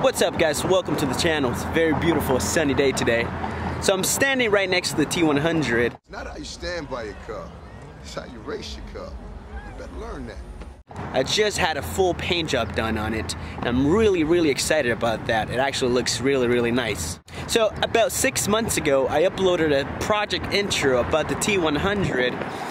What's up guys, welcome to the channel. It's a very beautiful sunny day today. So I'm standing right next to the T100. It's not how you stand by your car, it's how you race your car. You better learn that. I just had a full paint job done on it and I'm really really excited about that. It actually looks really really nice. So about six months ago I uploaded a project intro about the T100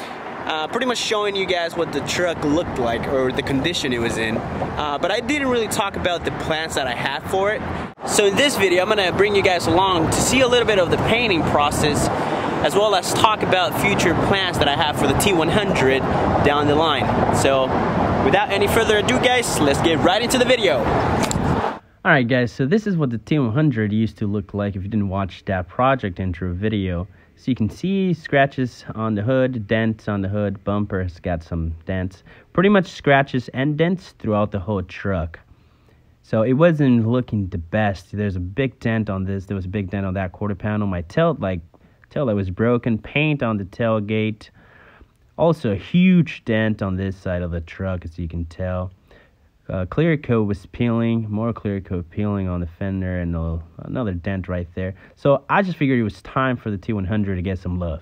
uh, pretty much showing you guys what the truck looked like or the condition it was in. Uh, but I didn't really talk about the plans that I had for it. So in this video, I'm gonna bring you guys along to see a little bit of the painting process as well as talk about future plans that I have for the T100 down the line. So without any further ado guys, let's get right into the video. Alright guys, so this is what the T100 used to look like if you didn't watch that project intro video. So you can see scratches on the hood, dents on the hood, bumper has got some dents. Pretty much scratches and dents throughout the whole truck. So it wasn't looking the best. There's a big dent on this. There was a big dent on that quarter panel. My tail like light was broken. Paint on the tailgate. Also a huge dent on this side of the truck as you can tell. Uh, clear coat was peeling, more clear coat peeling on the fender, and another dent right there. So I just figured it was time for the T100 to get some love.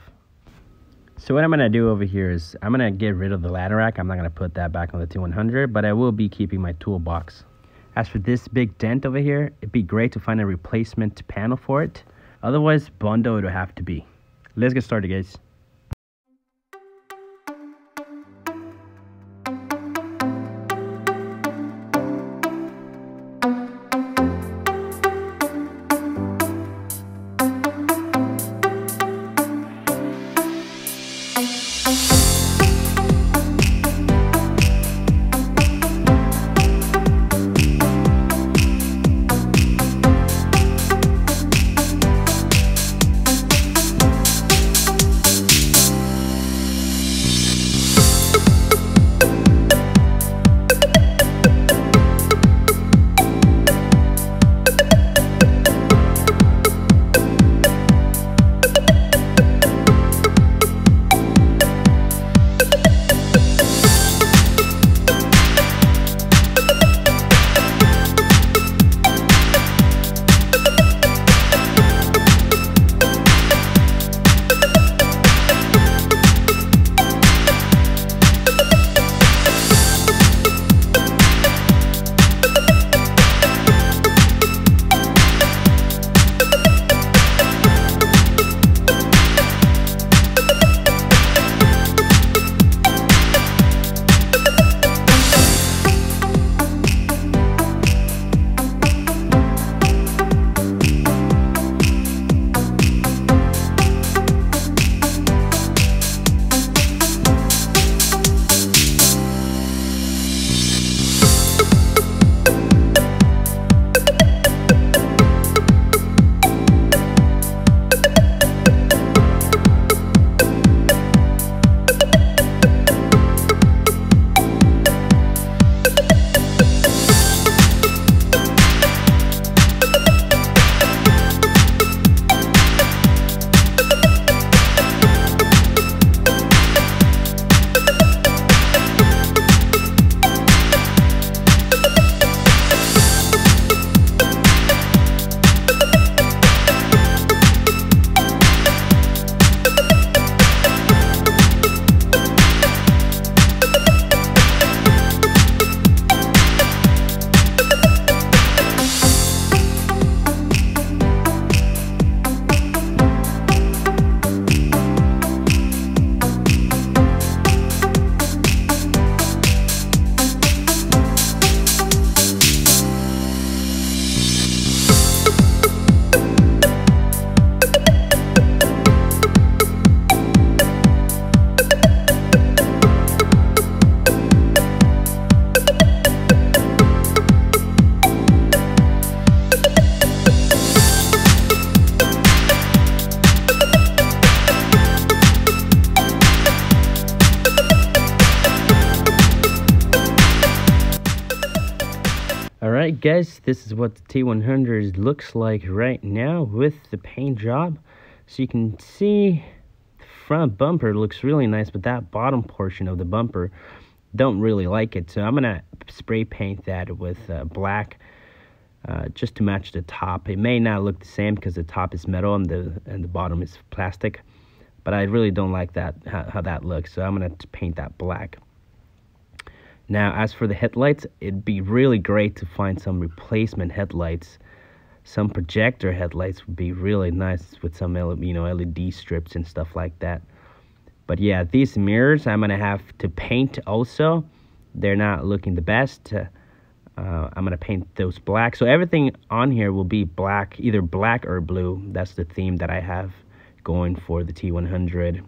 So what I'm gonna do over here is I'm gonna get rid of the ladder rack. I'm not gonna put that back on the T100, but I will be keeping my toolbox. As for this big dent over here, it'd be great to find a replacement panel for it. Otherwise, Bondo it'll have to be. Let's get started, guys. Guys, this is what the T100 looks like right now with the paint job. So you can see the front bumper looks really nice, but that bottom portion of the bumper don't really like it. So I'm going to spray paint that with uh, black. uh, just to match the top. It may not look the same because the top is metal and the and the bottom is plastic, but I really don't like that how, how that looks. So I'm gonna paint that black. Now, as for the headlights, it'd be really great to find some replacement headlights. Some projector headlights would be really nice with some you know LED strips and stuff like that. But yeah, these mirrors I'm gonna have to paint also. They're not looking the best. Uh, I'm gonna paint those black. So everything on here will be black, either black or blue. That's the theme that I have going for the T100.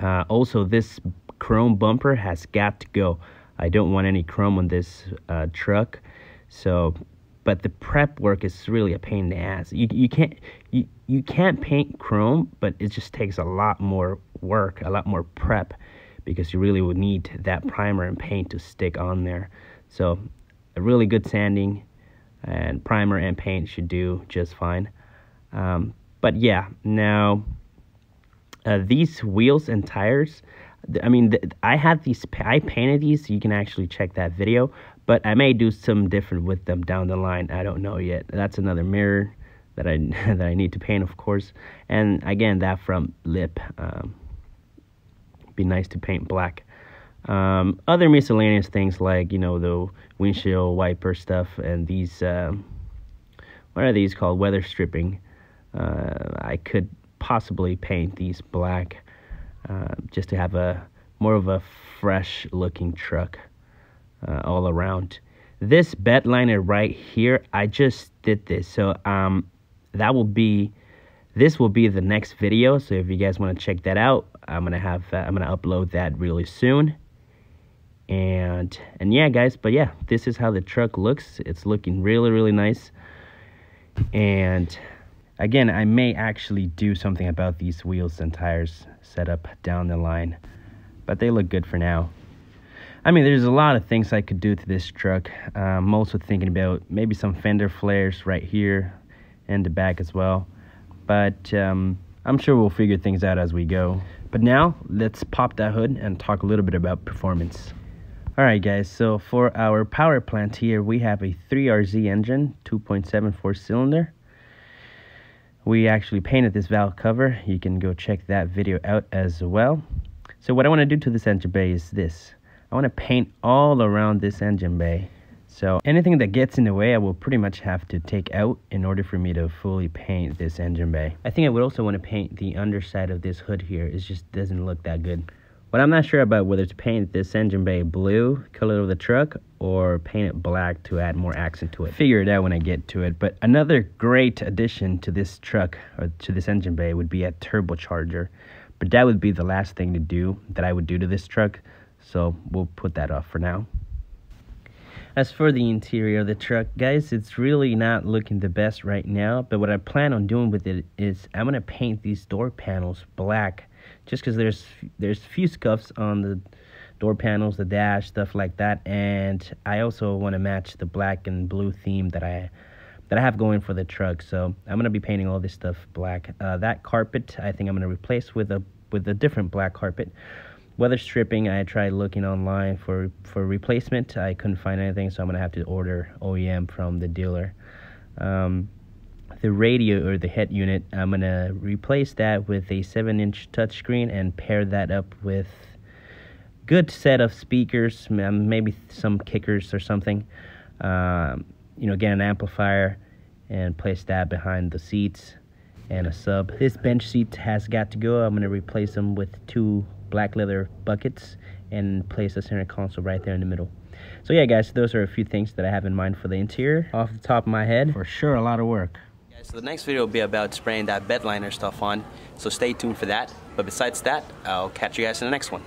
Uh, also, this chrome bumper has got to go. I don't want any chrome on this uh, truck. So, but the prep work is really a pain in the ass. You you can't you you can't paint chrome, but it just takes a lot more work, a lot more prep, because you really would need that primer and paint to stick on there. So, a really good sanding and primer and paint should do just fine. Um, but yeah, now uh, these wheels and tires. I mean, I had these. I painted these. So you can actually check that video. But I may do some different with them down the line. I don't know yet. That's another mirror that I that I need to paint, of course. And again, that front lip. Um, be nice to paint black. Um, other miscellaneous things like you know the windshield wiper stuff and these. Uh, what are these called? Weather stripping. Uh, I could possibly paint these black uh, just to have a more of a fresh looking truck uh, all around. This bed liner right here, I just did this. So um, that will be, this will be the next video. So if you guys want to check that out, I'm going to have, uh, I'm going to upload that really soon. And, and yeah, guys, but yeah, this is how the truck looks. It's looking really, really nice. And Again, I may actually do something about these wheels and tires set up down the line, but they look good for now. I mean, there's a lot of things I could do to this truck. Um, I'm also thinking about maybe some fender flares right here and the back as well. But um, I'm sure we'll figure things out as we go. But now, let's pop that hood and talk a little bit about performance. Alright guys, so for our power plant here, we have a 3RZ engine, 2.74 cylinder we actually painted this valve cover. You can go check that video out as well. So what I want to do to this engine bay is this. I want to paint all around this engine bay. So anything that gets in the way, I will pretty much have to take out in order for me to fully paint this engine bay. I think I would also want to paint the underside of this hood here. It just doesn't look that good. But I'm not sure about whether to paint this engine bay blue, color of the truck, or paint it black to add more accent to it. Figure it out when I get to it. But another great addition to this truck, or to this engine bay, would be a turbocharger. But that would be the last thing to do, that I would do to this truck. So we'll put that off for now. As for the interior of the truck, guys, it's really not looking the best right now. But what I plan on doing with it is I'm going to paint these door panels black just because there's there's few scuffs on the door panels, the dash, stuff like that, and I also want to match the black and blue theme that I that I have going for the truck. So I'm gonna be painting all this stuff black. Uh, that carpet, I think I'm gonna replace with a with a different black carpet. Weather stripping, I tried looking online for for replacement. I couldn't find anything, so I'm gonna have to order OEM from the dealer. Um, the radio or the head unit, I'm gonna replace that with a 7-inch touchscreen and pair that up with good set of speakers, maybe some kickers or something. Um, you know, get an amplifier and place that behind the seats and a sub. This bench seat has got to go. I'm gonna replace them with two black leather buckets and place a center console right there in the middle. So yeah, guys, those are a few things that I have in mind for the interior. Off the top of my head, for sure a lot of work. So the next video will be about spraying that bed liner stuff on, so stay tuned for that. But besides that, I'll catch you guys in the next one.